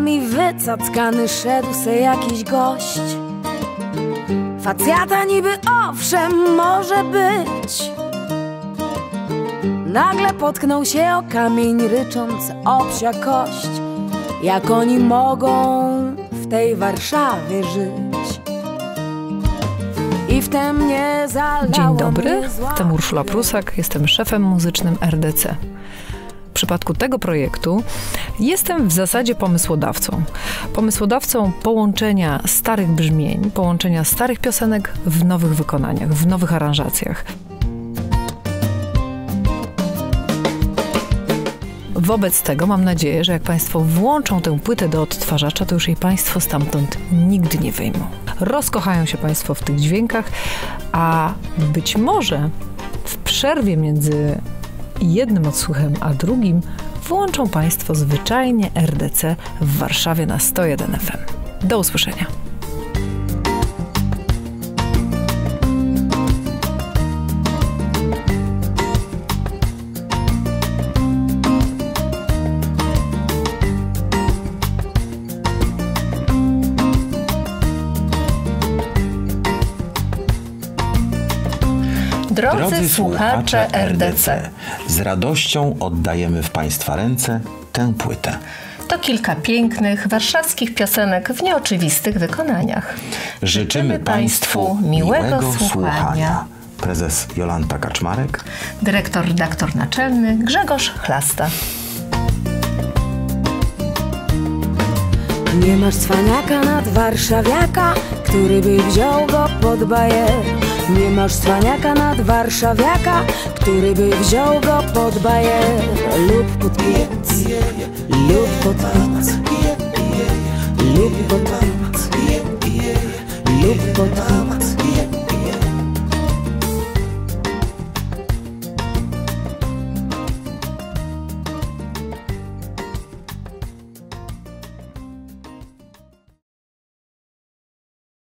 nami wycackany szedł se jakiś gość. Facjata niby owszem może być. Nagle potknął się o kamień, rycząc o psia kość. Jak oni mogą w tej Warszawie żyć? I wtem zalało Dzień dobry, mnie zła jestem Urszula Prusak, jestem szefem muzycznym RDC. W przypadku tego projektu jestem w zasadzie pomysłodawcą. Pomysłodawcą połączenia starych brzmień, połączenia starych piosenek w nowych wykonaniach, w nowych aranżacjach. Wobec tego mam nadzieję, że jak Państwo włączą tę płytę do odtwarzacza, to już jej Państwo stamtąd nigdy nie wyjmą. Rozkochają się Państwo w tych dźwiękach, a być może w przerwie między jednym odsłuchem a drugim włączą Państwo zwyczajnie RDC w Warszawie na 101 FM. Do usłyszenia. Drodzy, słuchacze RDC, z radością oddajemy w Państwa ręce tę płytę. To kilka pięknych warszawskich piosenek w nieoczywistych wykonaniach. Życzymy Państwu miłego słuchania. Prezes Jolanta Kaczmarek. Dyrektor, redaktor naczelny Grzegorz Chlasta. Nie masz cwaniaka nad warszawiaka, który by wziął go pod bajer. Nie masz cwaniaka nad warszawiaka Który by wziął go pod bajer Lub pod piec Lub pod piec Lub pod piec Lub pod piec